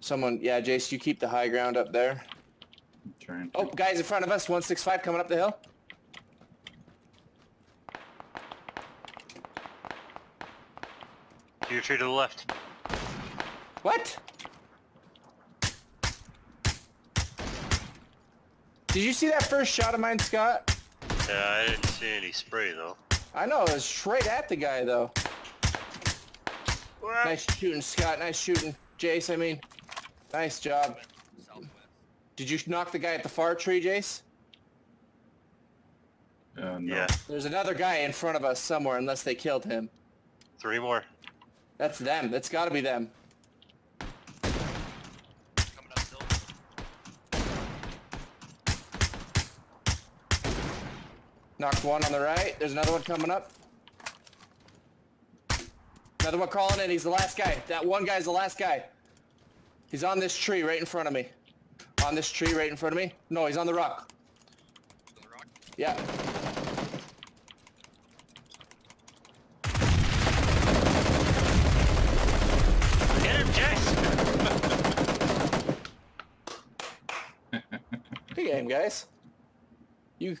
Someone, yeah, Jace, you keep the high ground up there. Oh, guys in front of us, 165 coming up the hill. Your tree to the left. What? Did you see that first shot of mine, Scott? Yeah, I didn't see any spray though. I know, it was straight at the guy, though. Nice shooting, Scott. Nice shooting. Jace, I mean. Nice job. Did you knock the guy at the far tree, Jace? Uh, no. Yeah, There's another guy in front of us somewhere, unless they killed him. three more. That's them. That's gotta be them. Coming up hill. Knocked one on the right. There's another one coming up. Another one crawling in. He's the last guy. That one guy's the last guy. He's on this tree right in front of me. On this tree right in front of me. No, he's on the rock. On the rock. Yeah. Get him, Jace! Good game, guys. You